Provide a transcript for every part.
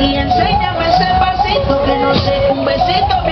Y enséñame ese pasito que no sé, un besito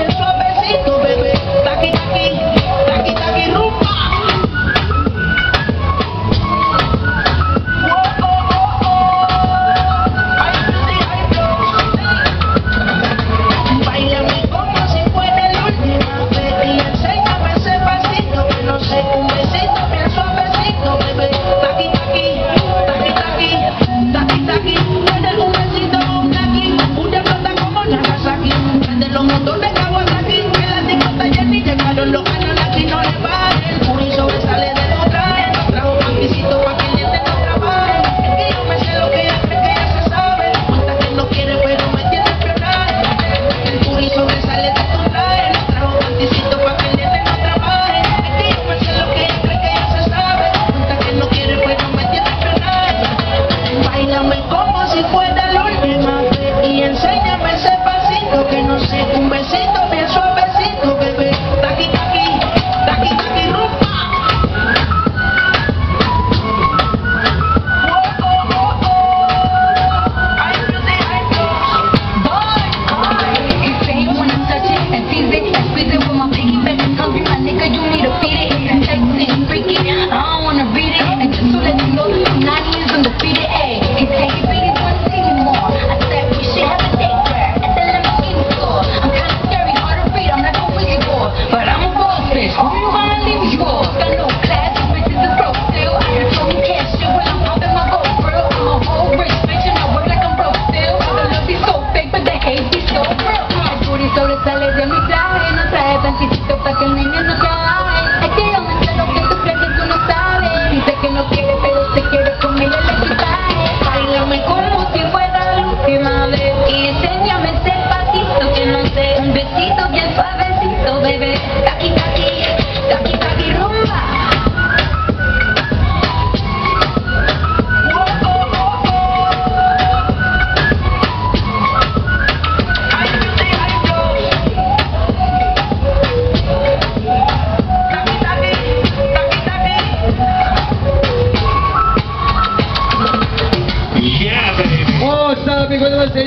Thank you.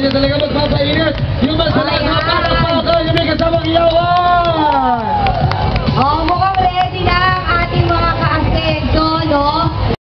Delegado Fafa Iris e uma excelente batalha para o Grande Miguel Samuel Guilherme!